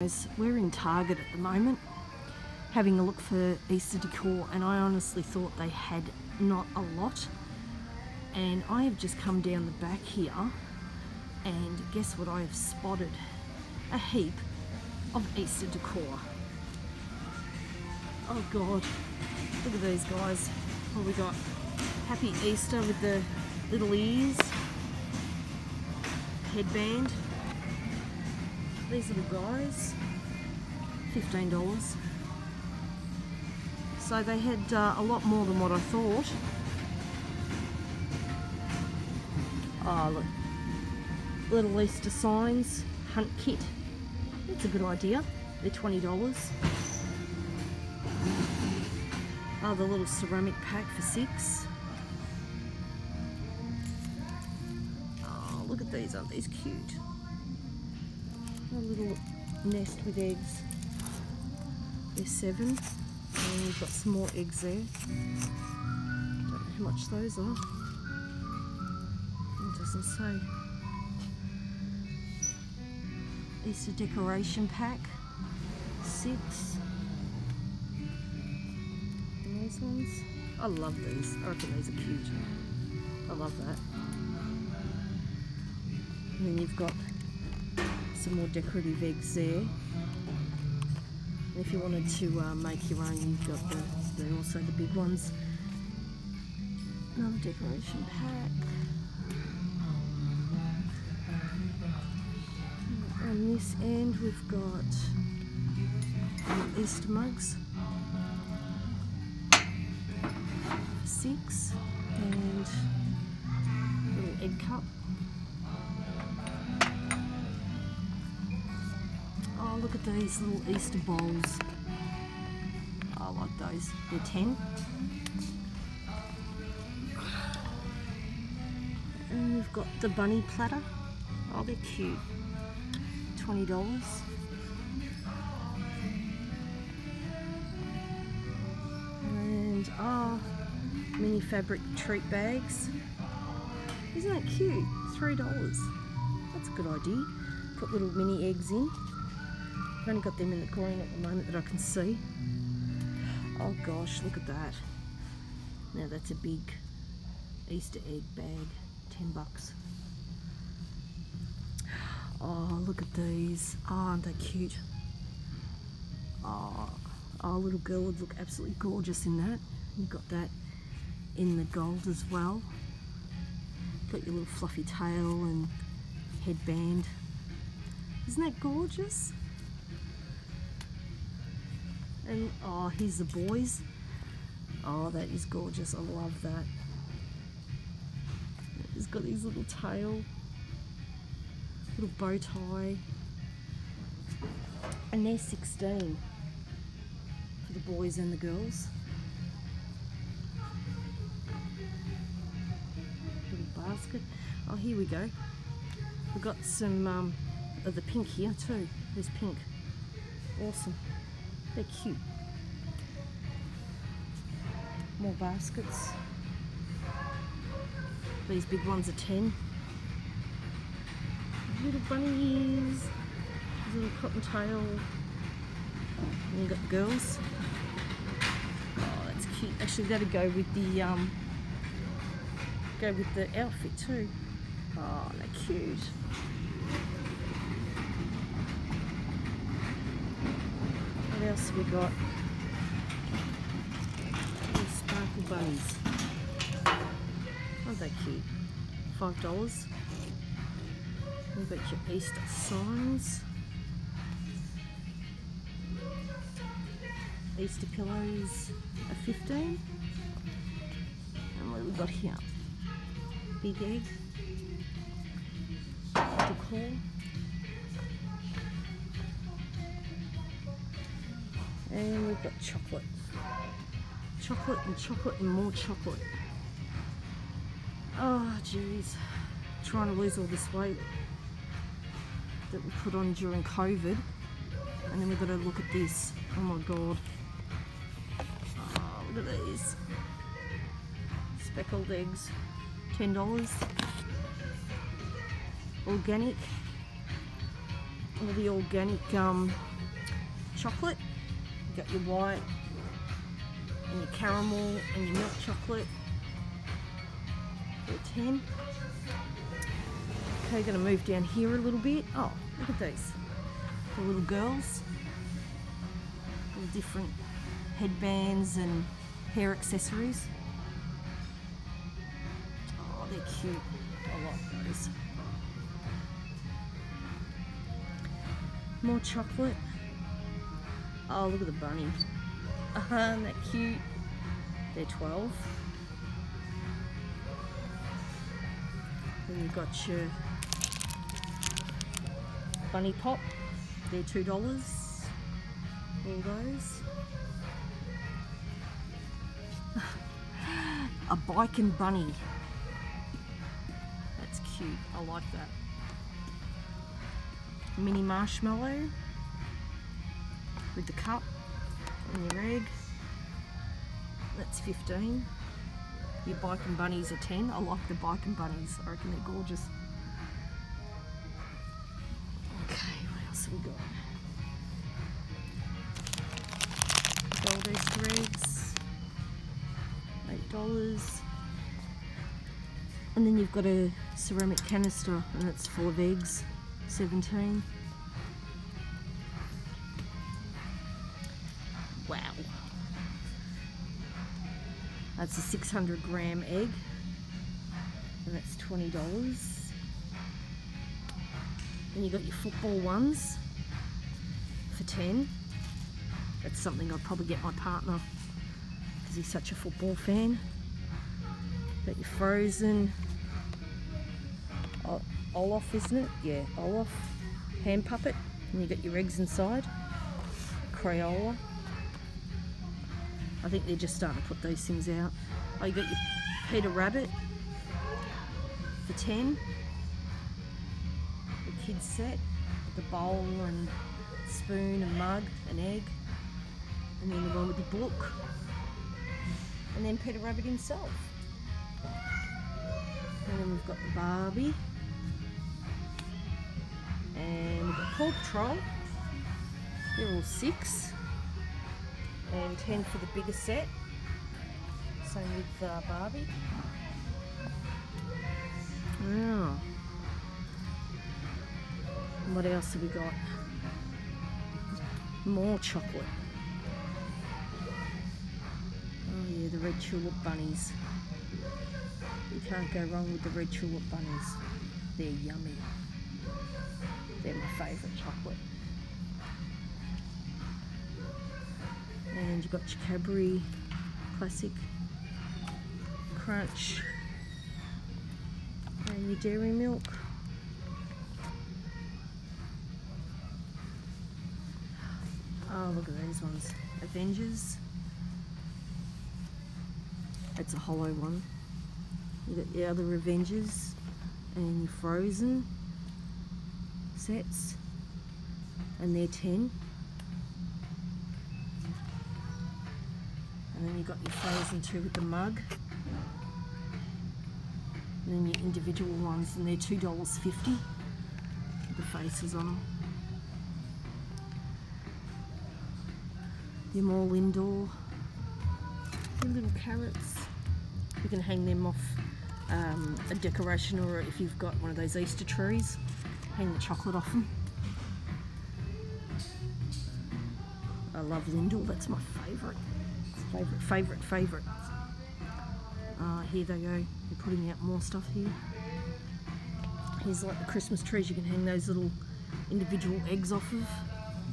We're in Target at the moment having a look for Easter decor and I honestly thought they had not a lot and I have just come down the back here and guess what I have spotted? A heap of Easter decor. Oh god, look at these guys. What we got? Happy Easter with the little ears, headband, these little guys, $15. So they had uh, a lot more than what I thought. Oh look, little Easter signs, hunt kit. That's a good idea. They're $20. Oh, the little ceramic pack for six. Oh, look at these, aren't these cute? A little nest with eggs. There's seven. And we've got some more eggs there. Don't know how much those are. It doesn't say. Easter decoration pack. Six. And these ones. I love these. I reckon these are cute. I love that. And then you've got some more decorative eggs there. And if you wanted to uh, make your own, you've got the, also the big ones. Another decoration pack. On this end we've got Easter mugs. Six and little egg cup. Oh, look at these little Easter bowls. I like those. They're 10. And we've got the bunny platter. Oh, they're cute. $20. And, oh, mini fabric treat bags. Isn't that cute? $3. That's a good idea. Put little mini eggs in. I've only got them in the green at the moment that I can see. Oh gosh, look at that. Now that's a big Easter egg bag, 10 bucks. Oh, look at these. Oh, aren't they cute? Oh, our little girl would look absolutely gorgeous in that. You've got that in the gold as well. Got your little fluffy tail and headband. Isn't that gorgeous? And oh, here's the boys. Oh, that is gorgeous. I love that. He's got his little tail, little bow tie, and they're 16 for the boys and the girls. Little basket. Oh, here we go. We've got some um, of the pink here too. There's pink. Awesome. They're cute. More baskets. These big ones are 10. Little bunny ears. Little cotton tail. And you've got the girls. Oh, that's cute. Actually, that'd go with the um, go with the outfit too. Oh, they're cute. What else we got? Little sparkle bunnies. Aren't they cute? Five dollars. We've got your Easter signs. Easter pillows are 15. And what have we got here? Big egg. Decor. And we've got chocolate. Chocolate and chocolate and more chocolate. Oh, jeez. Trying to lose all this weight that we put on during COVID. And then we've got to look at this. Oh my God. Oh, look at these. Speckled eggs. $10. Organic. All the organic um, chocolate. Got your white and your caramel and your milk chocolate. For 10. Okay, gonna move down here a little bit. Oh, look at these. The little girls. All different headbands and hair accessories. Oh, they're cute. I like those. More chocolate. Oh, look at the bunny. Uh huh, isn't that cute? They're 12. Then you've got your bunny pop. They're $2. All those. A bike and bunny. That's cute. I like that. Mini marshmallow with the cup and your egg. That's 15. Your bike and bunnies are 10. I like the bike and bunnies. I reckon they're gorgeous. Okay, what else have we got? Gold Easter eggs. $8. And then you've got a ceramic canister and it's full of eggs. 17. That's a 600 gram egg and that's $20. Then you got your football ones for 10. That's something I'd probably get my partner because he's such a football fan. Got your frozen Olaf, isn't it? Yeah, Olaf hand puppet. And you got your eggs inside. Crayola. I think they're just starting to put these things out. Oh, you got your Peter Rabbit for 10. The kids set. The bowl and spoon and mug and egg. And then the one with the book. And then Peter Rabbit himself. And then we've got the Barbie. And we've got Paw Patrol. They're all six. And 10 for the bigger set. Same with uh, Barbie. Wow. What else have we got? More chocolate. Oh yeah, the red tulip bunnies. You can't go wrong with the red tulip bunnies. They're yummy. They're my favourite chocolate. And you've got your Cadbury Classic Crunch and your dairy milk. Oh, look at these ones. Avengers. It's a hollow one. You got the other Avengers and your Frozen sets and they're 10 and then you've got your frozen two with the mug. And then your individual ones and they're $2.50 with the faces on them your more indoor your little carrots. You can hang them off um, a decoration or if you've got one of those Easter trees hang the chocolate off them. I love Lindor, that's my favourite. Favourite, favourite, favourite. Uh, here they go, they're putting out more stuff here. Here's like the Christmas trees, you can hang those little individual eggs off of,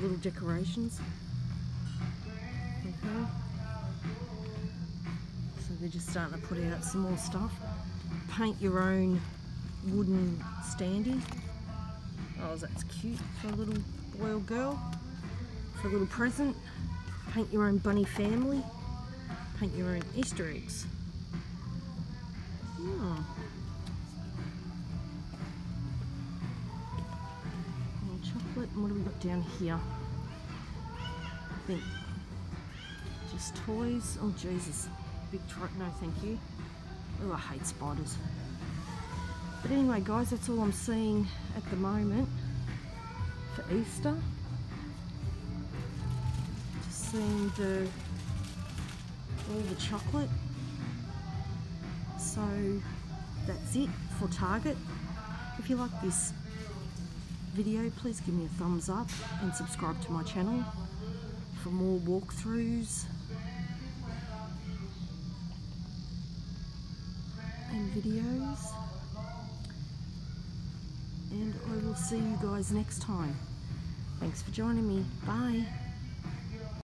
little decorations. Okay. So they're just starting to put out some more stuff. Paint your own wooden standee. Oh, that's cute for a little boy or girl. For a little present. Paint your own bunny family. Paint your own Easter eggs. Oh. chocolate. What do we got down here? I think just toys. Oh Jesus. Big truck. No, thank you. Oh, I hate spiders. But anyway, guys, that's all I'm seeing at the moment for Easter. Just seeing the all the chocolate. So that's it for Target. If you like this video, please give me a thumbs up and subscribe to my channel for more walkthroughs and videos. And I will see you guys next time. Thanks for joining me. Bye.